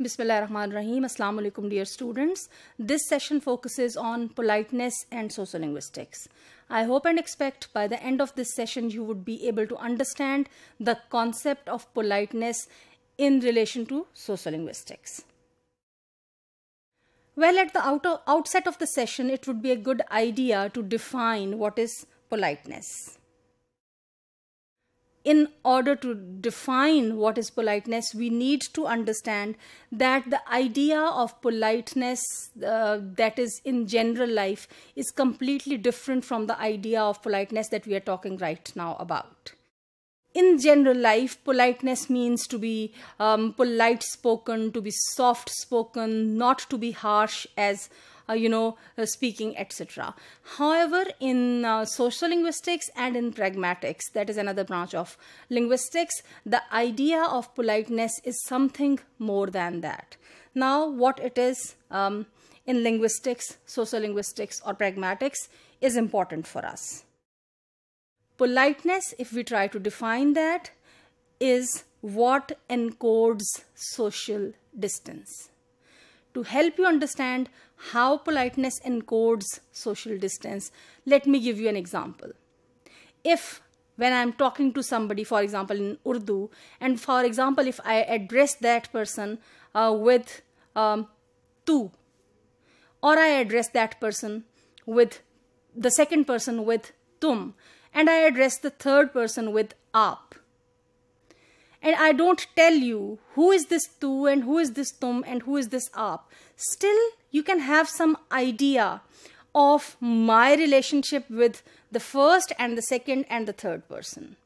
Bismillahirrahmanirrahim. Assalamu alaikum, dear students. This session focuses on politeness and sociolinguistics. I hope and expect by the end of this session you would be able to understand the concept of politeness in relation to sociolinguistics. Well, at the out- outset of the session, it would be a good idea to define what is politeness in order to define what is politeness, we need to understand that the idea of politeness uh, that is in general life is completely different from the idea of politeness that we are talking right now about. In general life, politeness means to be um, polite spoken, to be soft spoken, not to be harsh as you know, uh, speaking, etc. However, in uh, social linguistics and in pragmatics, that is another branch of linguistics, the idea of politeness is something more than that. Now, what it is um, in linguistics, social linguistics, or pragmatics is important for us. Politeness, if we try to define that, is what encodes social distance to help you understand how politeness encodes social distance, let me give you an example. If when I'm talking to somebody, for example, in Urdu, and for example, if I address that person uh, with um, tu, or I address that person with the second person with tum, and I address the third person with aap, and I don't tell you who is this tu and who is this tum and who is this aap, still you can have some idea of my relationship with the first and the second and the third person.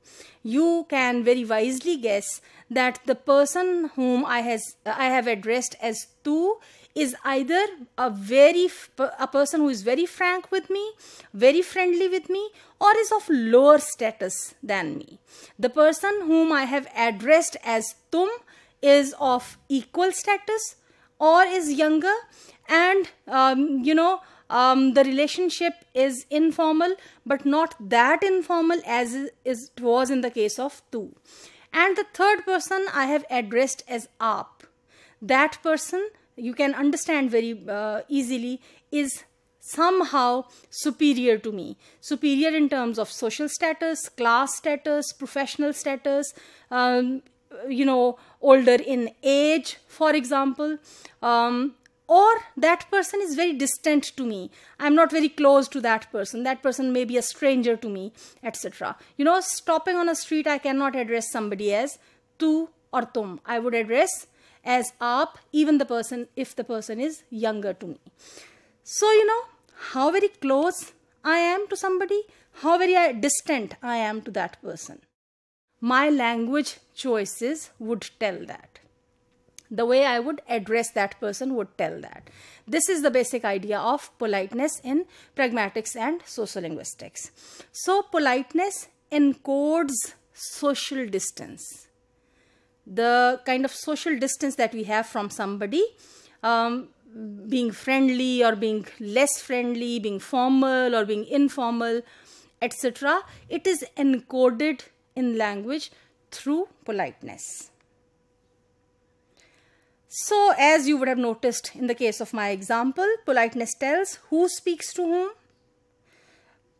You can very wisely guess that the person whom I has I have addressed as tu is either a very a person who is very frank with me very friendly with me or is of lower status than me. The person whom i have addressed as tum is of equal status or is younger and um, you know um, the relationship is informal but not that informal as it was in the case of tu and the third person i have addressed as aap. That person you can understand very uh, easily is somehow superior to me. Superior in terms of social status class status professional status um, you know older in age for example um, or that person is very distant to me. I'm not very close to that person. That person may be a stranger to me etc you know stopping on a street i cannot address somebody as tu or tum. I would address as aap even the person if the person is younger to me. So you know how very close i am to somebody how very uh, distant i am to that person. My language choices would tell that. The way i would address that person would tell that. This is the basic idea of politeness in pragmatics and sociolinguistics. So politeness encodes social distance the kind of social distance that we have from somebody um, being friendly or being less friendly being formal or being informal etc it is encoded in language through politeness. So as you would have noticed in the case of my example politeness tells who speaks to whom.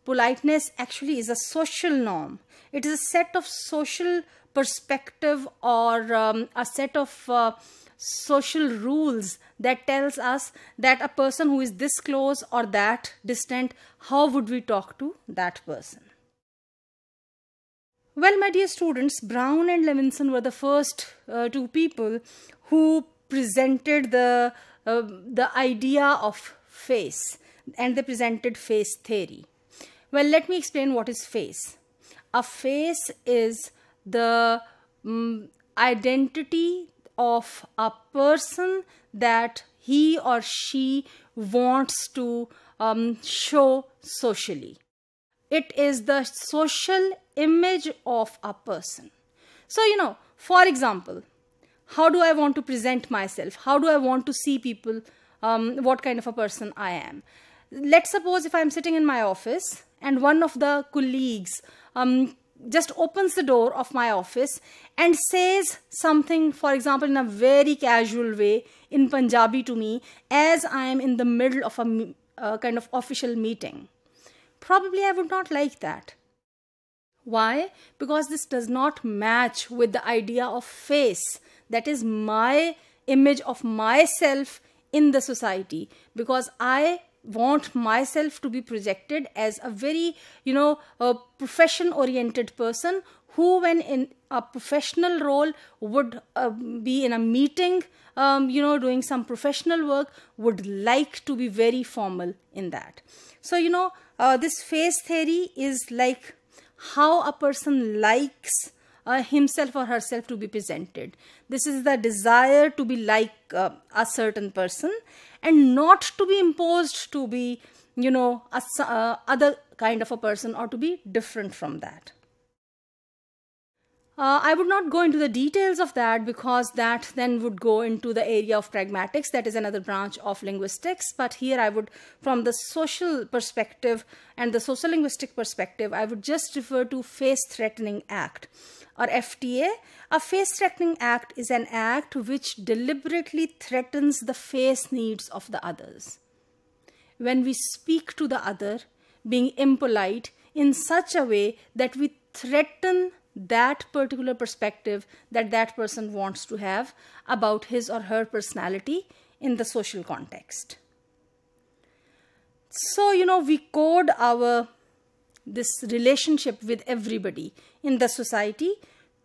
Politeness actually is a social norm. It is a set of social perspective or um, a set of uh, social rules that tells us that a person who is this close or that distant how would we talk to that person? Well my dear students brown and levinson were the first uh, two people who presented the uh, the idea of face and they presented face theory. Well let me explain what is face. A face is the um, identity of a person that he or she wants to um, show socially. It is the social image of a person. So, you know, for example, how do I want to present myself? How do I want to see people? Um, what kind of a person I am? Let's suppose if I'm sitting in my office and one of the colleagues um, just opens the door of my office and says something, for example, in a very casual way in Punjabi to me as I am in the middle of a uh, kind of official meeting. Probably I would not like that. Why? Because this does not match with the idea of face. That is my image of myself in the society. Because I want myself to be projected as a very you know a profession oriented person who when in a professional role would uh, be in a meeting um, you know doing some professional work would like to be very formal in that so you know uh, this face theory is like how a person likes uh, himself or herself to be presented. This is the desire to be like uh, a certain person and not to be imposed to be, you know, a uh, other kind of a person or to be different from that. Uh, I would not go into the details of that because that then would go into the area of pragmatics. That is another branch of linguistics. But here I would, from the social perspective and the social linguistic perspective, I would just refer to face threatening act or FTA. A face threatening act is an act which deliberately threatens the face needs of the others. When we speak to the other, being impolite in such a way that we threaten that particular perspective that that person wants to have about his or her personality in the social context. So, you know, we code our this relationship with everybody in the society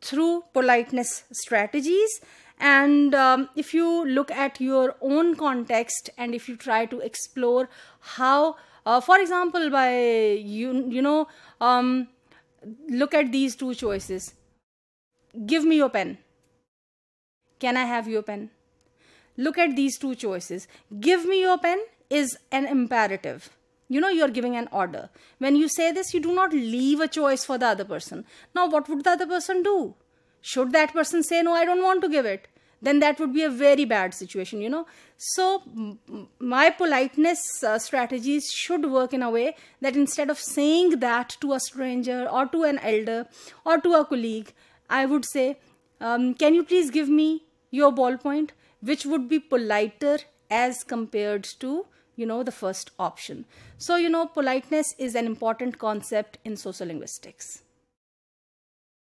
through politeness strategies and um, if you look at your own context and if you try to explore how uh, for example by you you know um, look at these two choices. Give me your pen. Can I have your pen? Look at these two choices. Give me your pen is an imperative. You know, you're giving an order. When you say this, you do not leave a choice for the other person. Now, what would the other person do? Should that person say, No, I don't want to give it? Then that would be a very bad situation you know. So my politeness uh, strategies should work in a way that instead of saying that to a stranger or to an elder or to a colleague i would say um, can you please give me your ballpoint? Which would be politer as compared to you know the first option. So you know politeness is an important concept in sociolinguistics